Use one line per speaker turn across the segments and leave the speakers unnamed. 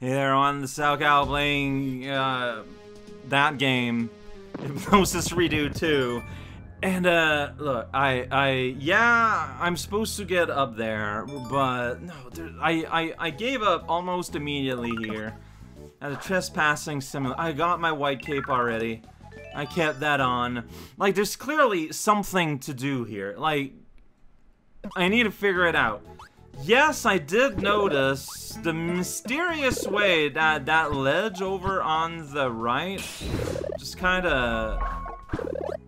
They're on the South SoCal playing uh, that game, Hypnosis Redo 2. And, uh, look, I, I, yeah, I'm supposed to get up there, but, no, there, I, I, I gave up almost immediately here. At a trespassing simulator. I got my white cape already. I kept that on. Like, there's clearly something to do here. Like, I need to figure it out. Yes, I did notice the mysterious way that that ledge over on the right just kind of,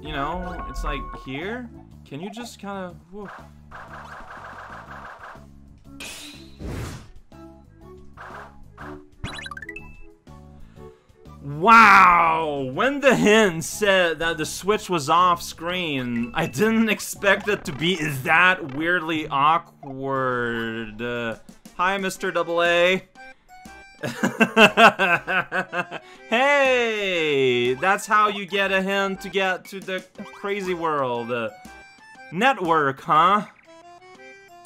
you know, it's like here. Can you just kind of, Wow! When the hint said that the switch was off screen, I didn't expect it to be that weirdly awkward. Uh, hi, Mr. Double A. hey! That's how you get a hint to get to the crazy world. Network, huh?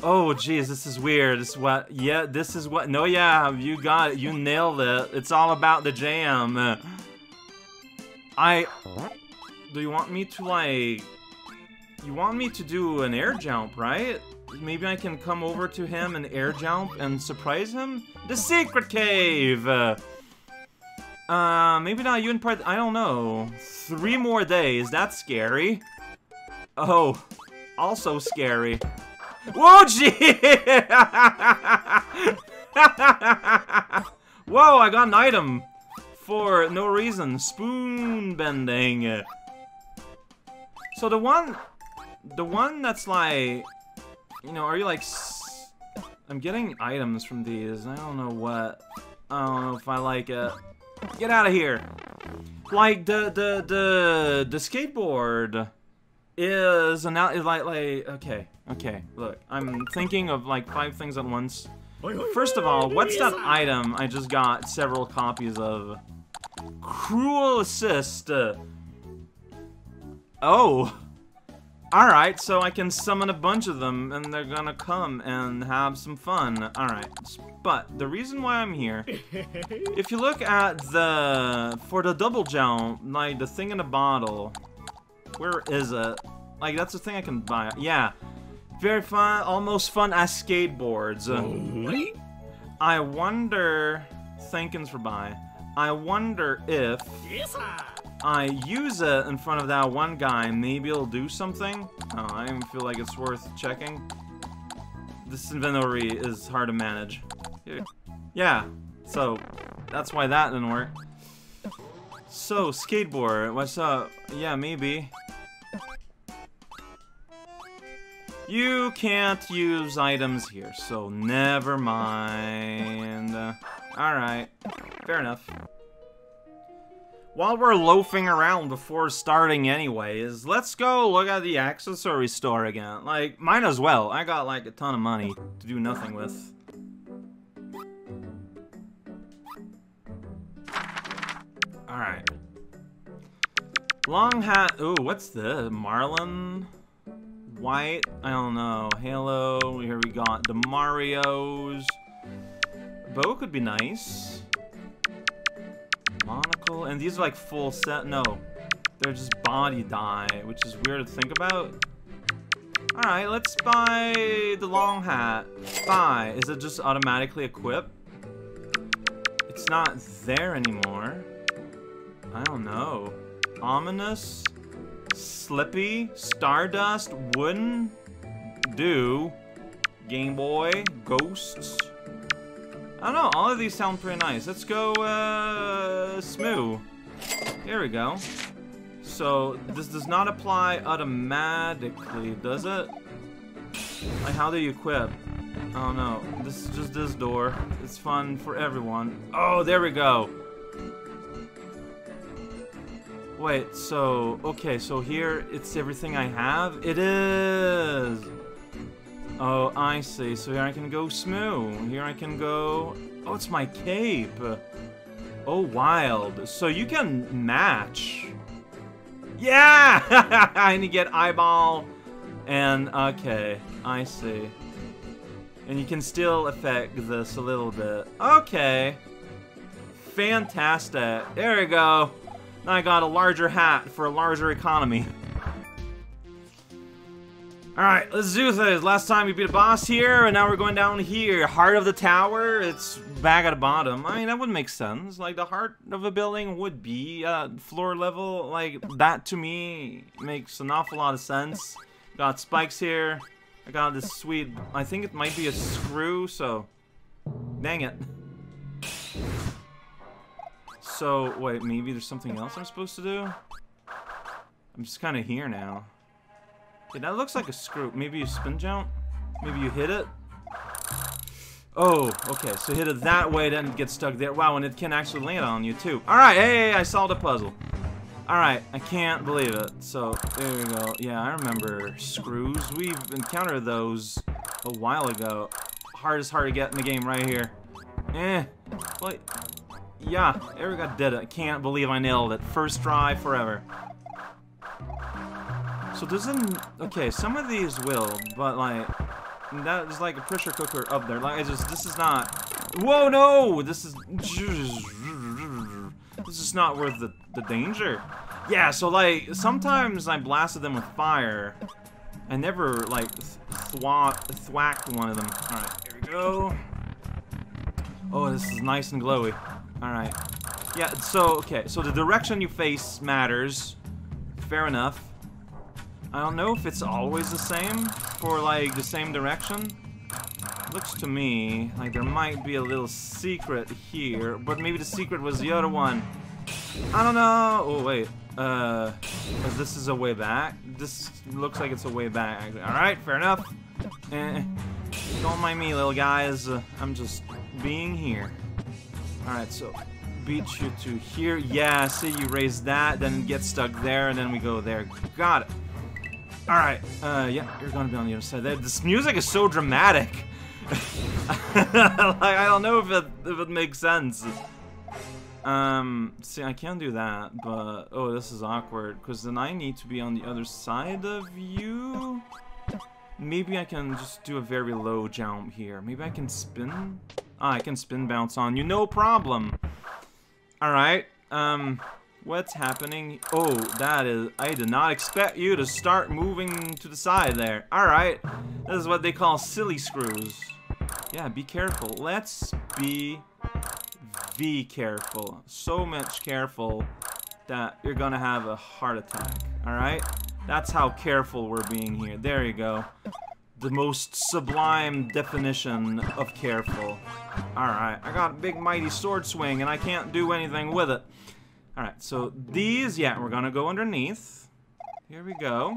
Oh, jeez, this is weird. This is what, yeah, this is what, no, yeah, you got it. You nailed it. It's all about the jam. I, do you want me to, like, you want me to do an air jump, right? Maybe I can come over to him and air jump and surprise him? The secret cave! Uh, maybe not you in part, I don't know. Three more days, that's scary. Oh, also scary. Whoa, gee! Whoa, I got an item for no reason. Spoon bending. So the one, the one that's like, you know, are you like, I'm getting items from these. I don't know what. I don't know if I like it. Get out of here. Like the the the the skateboard is an out like like okay okay look I'm thinking of like five things at once. First of all, what's that item I just got several copies of? Cruel assist. oh. Alright, so I can summon a bunch of them, and they're gonna come and have some fun. Alright, but the reason why I'm here, if you look at the, for the double jump, like the thing in the bottle, where is it? Like, that's the thing I can buy. Yeah. Very fun, almost fun as skateboards. I wonder, thinkings for buy. I wonder if I use it in front of that one guy, maybe it'll do something. Oh, I even feel like it's worth checking. This inventory is hard to manage. Yeah, so that's why that didn't work. So, skateboard, what's up? Yeah, maybe. You can't use items here, so never mind. Alright, fair enough. While we're loafing around before starting anyways, let's go look at the accessory store again. Like, might as well. I got like a ton of money to do nothing with. Alright. Long hat. Ooh, what's the Marlin? White? I don't know. Halo. Here we got the Marios. Bow could be nice. Monocle. And these are like full set. No. They're just body dye, which is weird to think about. Alright, let's buy the long hat. Buy. Is it just automatically equipped? It's not there anymore. I don't know. Ominous? Slippy? Stardust? Wooden? Do? Game Boy? Ghosts? I don't know, all of these sound pretty nice. Let's go, uh, Smoo. Here we go. So, this does not apply automatically, does it? Like, how do you equip? I don't know. This is just this door. It's fun for everyone. Oh, there we go. Wait, so, okay, so here it's everything I have? It is! Oh, I see. So here I can go Smoo. Here I can go... Oh, it's my cape. Oh, wild. So you can match. Yeah! I need to get eyeball. And, okay, I see. And you can still affect this a little bit. Okay. Fantastic. There we go. I got a larger hat for a larger economy. Alright, let's do this. Last time we beat a boss here, and now we're going down here. Heart of the tower, it's back at the bottom. I mean, that would make sense. Like, the heart of a building would be uh, floor level. Like, that to me makes an awful lot of sense. Got spikes here. I got this sweet... I think it might be a screw, so... Dang it. So, wait, maybe there's something else I'm supposed to do? I'm just kind of here now. Okay, that looks like a screw. Maybe you spin jump? Maybe you hit it? Oh, okay, so hit it that way, then it gets stuck there. Wow, and it can actually land on you, too. Alright, hey, I solved a puzzle. Alright, I can't believe it. So, there we go. Yeah, I remember screws. We've encountered those a while ago. Hardest hard to get in the game right here. Eh, like, yeah, there we go, did it. I can't believe I nailed it. First try forever. So doesn't okay, some of these will, but like that is like a pressure cooker up there. Like I just this is not Whoa no! This is This is not worth the, the danger. Yeah, so like sometimes I blasted them with fire. I never like thwa thwacked one of them. Alright, here we go. Oh, this is nice and glowy. Alright. Yeah, so okay, so the direction you face matters. Fair enough. I don't know if it's always the same for like the same direction. Looks to me like there might be a little secret here, but maybe the secret was the other one. I don't know. Oh wait, uh, this is a way back. This looks like it's a way back. All right, fair enough. Eh, don't mind me, little guys. Uh, I'm just being here. All right, so beat you to here. Yeah, see, you raise that, then get stuck there, and then we go there. Got it. Alright, uh, yeah, you're gonna be on the other side. This music is so dramatic. like, I don't know if it, if it makes sense. Um, see, I can't do that, but... Oh, this is awkward, because then I need to be on the other side of you? Maybe I can just do a very low jump here. Maybe I can spin? Ah, I can spin bounce on you, no problem. Alright, um... What's happening? Oh, that is... I did not expect you to start moving to the side there. Alright. This is what they call silly screws. Yeah, be careful. Let's be... Be careful. So much careful that you're gonna have a heart attack. Alright? That's how careful we're being here. There you go. The most sublime definition of careful. Alright, I got a big mighty sword swing and I can't do anything with it. Alright, so these, yeah, we're gonna go underneath. Here we go.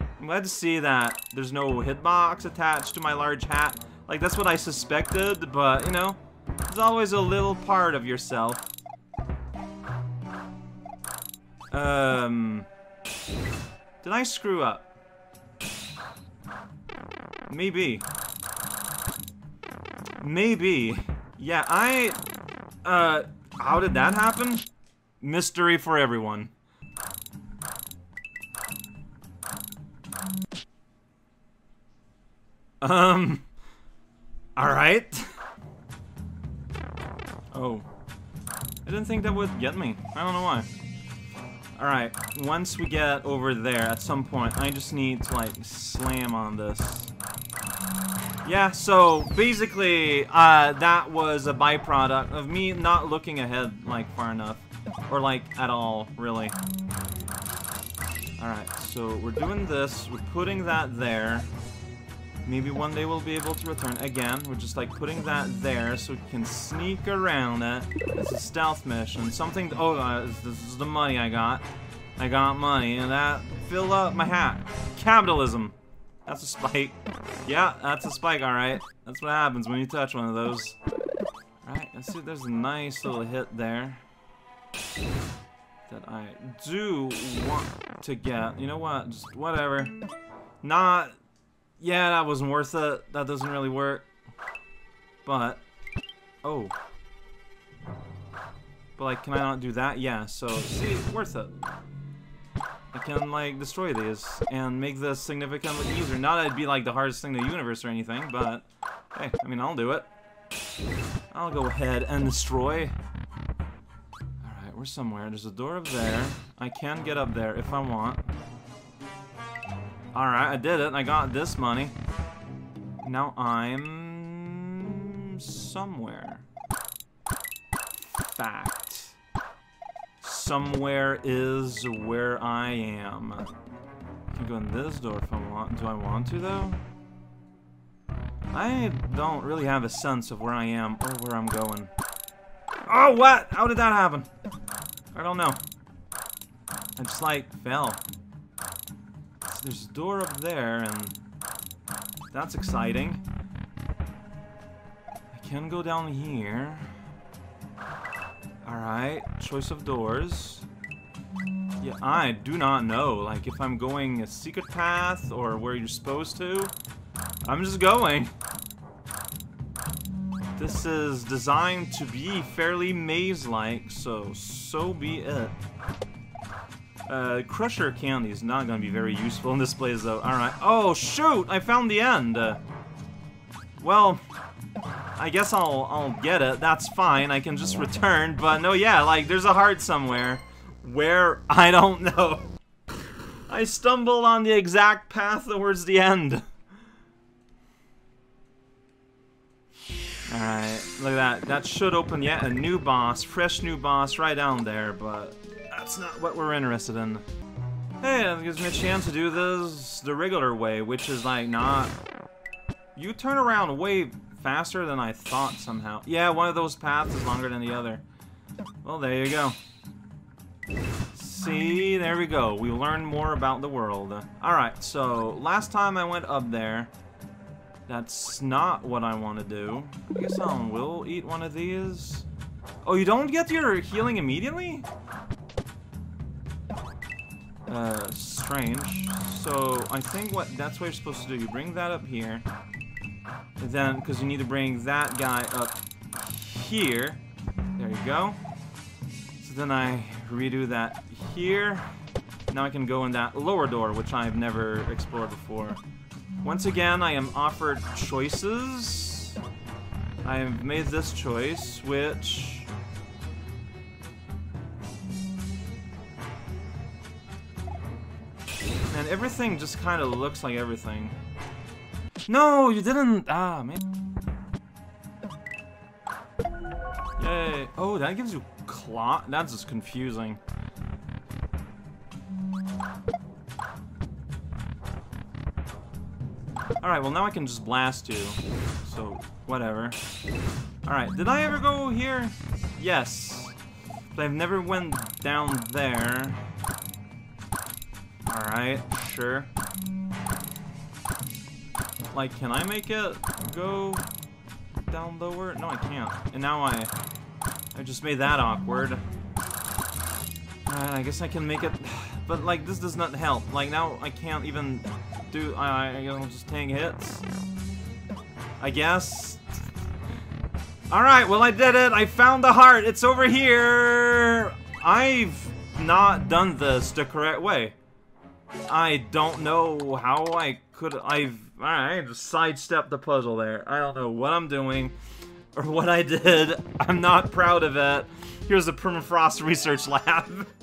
I'm glad to see that there's no hitbox attached to my large hat. Like, that's what I suspected, but, you know, there's always a little part of yourself. Um... Did I screw up? Maybe. Maybe. Yeah, I... Uh, how did that happen? Mystery for everyone. Um... Alright. Oh. I didn't think that would get me. I don't know why. Alright, once we get over there, at some point, I just need to, like, slam on this. Yeah, so, basically, uh, that was a byproduct of me not looking ahead, like, far enough. Or like, at all, really. Alright, so we're doing this, we're putting that there. Maybe one day we'll be able to return. Again, we're just like putting that there so we can sneak around it. It's a stealth mission. Something, oh, uh, this is the money I got. I got money, and that fill up my hat. Capitalism. That's a spike. Yeah, that's a spike, alright. That's what happens when you touch one of those. Alright, let's see, there's a nice little hit there that I do want to get. You know what? Just whatever. Not... Yeah, that wasn't worth it. That doesn't really work. But... Oh. But, like, can I not do that? Yeah, so, see, worth it. I can, like, destroy these and make this significantly easier. Not that it'd be, like, the hardest thing in the universe or anything, but... Hey, I mean, I'll do it. I'll go ahead and destroy Alright, we're somewhere. There's a door up there. I can get up there if I want. Alright, I did it. I got this money. Now I'm... somewhere. Fact. Somewhere is where I am. I can go in this door if I want. Do I want to, though? I don't really have a sense of where I am or where I'm going. Oh, what? How did that happen? I don't know. I just, like, fell. There's a door up there, and that's exciting. I can go down here. Alright, choice of doors. Yeah, I do not know, like, if I'm going a secret path or where you're supposed to. I'm just going. This is designed to be fairly maze-like, so, so be it. Uh, Crusher Candy is not going to be very useful in this place, though. Alright. Oh, shoot! I found the end! Uh, well, I guess I'll, I'll get it. That's fine. I can just return. But no, yeah, like, there's a heart somewhere. Where? I don't know. I stumbled on the exact path towards the end. Alright, look at that. That should open yet a new boss, fresh new boss right down there, but that's not what we're interested in. Hey, that gives me a chance to do this the regular way, which is like not... You turn around way faster than I thought somehow. Yeah, one of those paths is longer than the other. Well, there you go. See, there we go. We learned more about the world. Alright, so last time I went up there, that's not what I want to do. I guess I will eat one of these. Oh, you don't get your healing immediately? Uh, strange. So, I think what that's what you're supposed to do. You bring that up here. Then, because you need to bring that guy up here. There you go. So then I redo that here. Now I can go in that lower door, which I've never explored before. Once again, I am offered choices. I have made this choice, which... Everything just kind of looks like everything. No, you didn't! Ah, man. Yay. Oh, that gives you claw? That's just confusing. Alright, well now I can just blast you. So, whatever. Alright, did I ever go here? Yes. But I've never went down there. Alright, sure. Like, can I make it go down lower? No, I can't. And now I... I just made that awkward. Alright, I guess I can make it... But, like, this does not help. Like, now I can't even do... I, I guess I'll just tank hits. I guess. Alright, well, I did it. I found the heart. It's over here. I've not done this the correct way. I don't know how I could... I've... I just sidestepped the puzzle there. I don't know what I'm doing or what I did. I'm not proud of it. Here's the Permafrost Research Lab.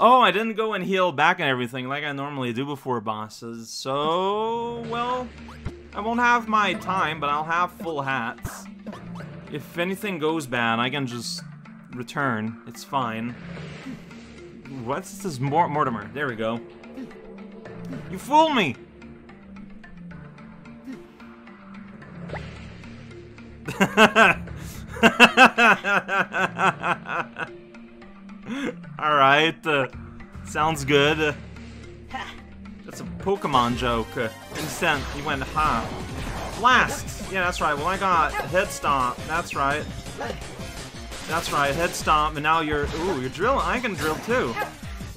Oh, I didn't go and heal back and everything like I normally do before bosses. So, well, I won't have my time, but I'll have full hats. If anything goes bad, I can just return. It's fine. What's this? Mort Mortimer. There we go. You fooled me! Alright, uh, sounds good. That's a Pokemon joke. Uh, instant, he went, ha. Blast! Yeah, that's right. Well, I got Head Stomp. That's right. That's right, Head Stomp, and now you're... Ooh, you're drilling. I can drill, too.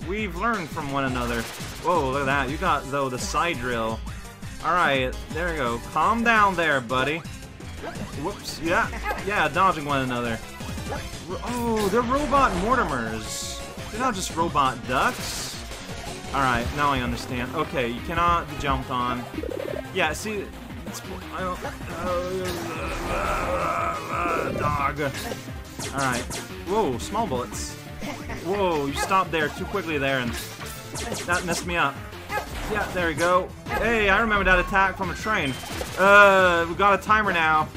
We've learned from one another. Whoa, look at that. You got, though, the side drill. Alright, there we go. Calm down there, buddy. Whoops. Yeah, yeah, dodging one another. Oh, they're robot Mortimers. They're not just robot ducks. Alright, now I understand. Okay, you cannot be jumped on. Yeah, see, it's, I don't, uh, uh, uh, uh dog. Alright. Whoa, small bullets. Whoa, you stopped there too quickly there, and that messed me up. Yeah, there we go. Hey, I remember that attack from a train. Uh, we got a timer now.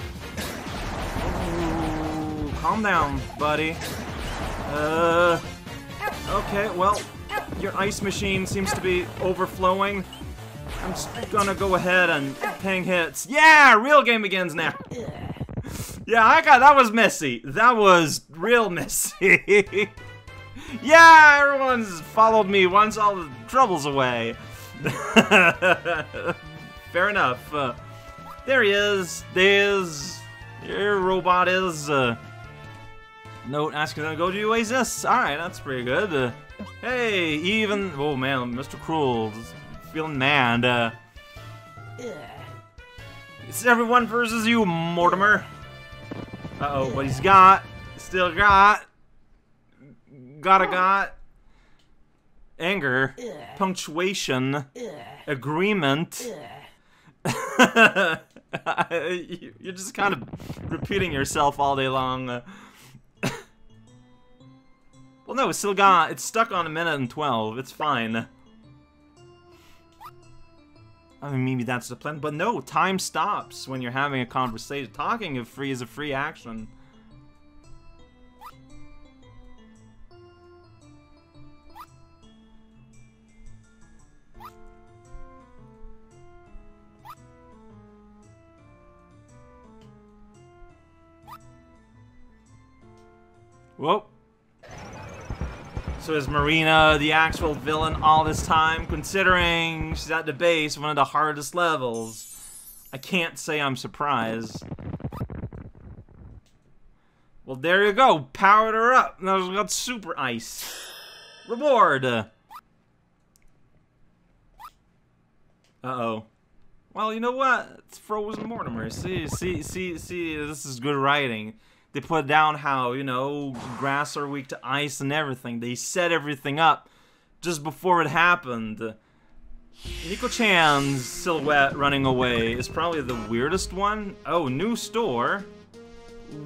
Ooh, calm down, buddy. Uh, okay, well, your ice machine seems to be overflowing. I'm just gonna go ahead and ping hits. Yeah, real game begins now. yeah, I got that was messy. That was real messy. yeah, everyone's followed me once all the trouble's away. Fair enough. Uh, there he is. There's your robot is. Uh, note asking them to go to Oasis. All right, that's pretty good. Uh, hey, even oh man, Mr. Cruel feeling mad. Uh, it's everyone versus you, Mortimer. Uh oh, what he's got, still got, gotta got anger, punctuation, agreement. You're just kind of repeating yourself all day long. well, no, it's still got. It's stuck on a minute and 12. It's fine. I mean, maybe that's the plan. But no, time stops when you're having a conversation. Talking is free is a free action. Whoa. So is Marina the actual villain all this time? Considering she's at the base, one of the hardest levels. I can't say I'm surprised. Well, there you go. Powered her up. Now we got super ice. Reward. Uh-oh. Well, you know what? It's Frozen Mortimer. See, see, see, see, this is good writing they put down how, you know, grass are weak to ice and everything. They set everything up just before it happened. Nico-chan's silhouette running away is probably the weirdest one. Oh, new store.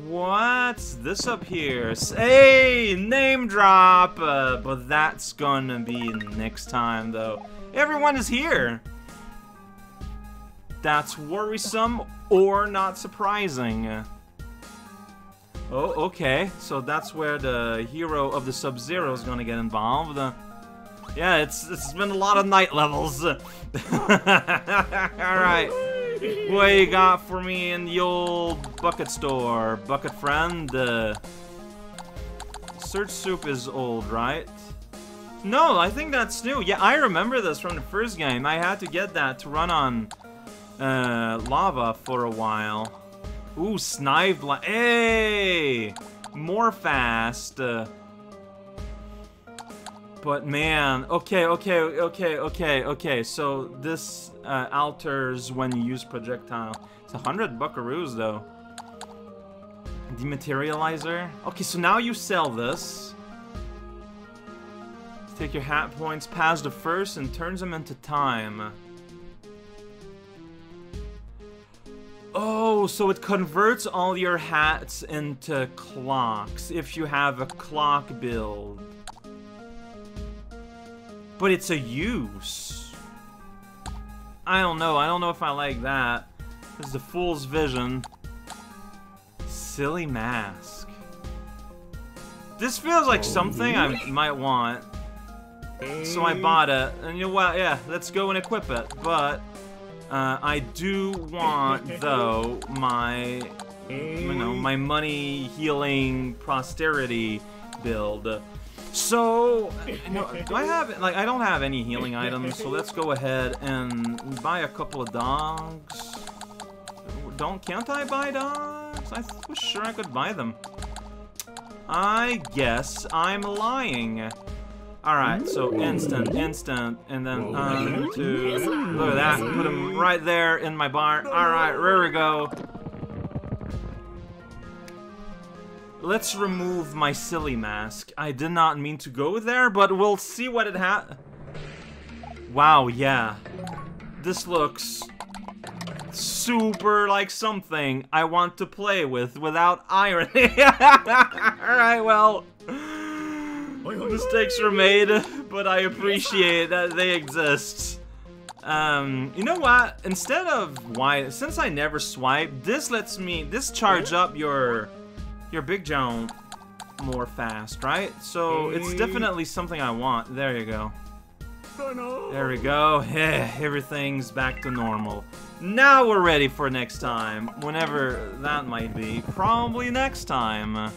What's this up here? Hey, name drop! Uh, but that's gonna be next time, though. Everyone is here! That's worrisome or not surprising. Oh, okay. So that's where the hero of the Sub-Zero is gonna get involved. Uh, yeah, it's it's been a lot of night levels. Alright. What you got for me in the old bucket store? Bucket friend? Uh, Search Soup is old, right? No, I think that's new. Yeah, I remember this from the first game. I had to get that to run on uh, lava for a while. Ooh, Snipe Hey! More fast. Uh, but man, okay, okay, okay, okay, okay. So this uh, alters when you use projectile. It's a hundred buckaroos though. Dematerializer. Okay, so now you sell this. Take your hat points pass the first and turns them into time. Oh, so it converts all your hats into clocks if you have a clock build. But it's a use. I don't know. I don't know if I like that. This is the Fool's Vision. Silly Mask. This feels like oh, something I might want. So I bought it. And you know what? Yeah, let's go and equip it. But uh, I do want, though, my, you know, my money healing posterity build. So, do I have, like, I don't have any healing items, so let's go ahead and buy a couple of dogs. Don't, can't I buy dogs? I was sure I could buy them. I guess I'm lying. Alright, so instant, instant, and then um, to look at that, put him right there in my barn. Alright, there we go. Let's remove my silly mask. I did not mean to go there, but we'll see what it has. Wow, yeah. This looks super like something I want to play with without irony. Alright, well... mistakes were made, but I appreciate that they exist. Um, you know what? Instead of why, since I never swipe, this lets me, this charge up your, your big jump more fast, right? So it's definitely something I want. There you go. There we go. Everything's back to normal. Now we're ready for next time. Whenever that might be. Probably next time.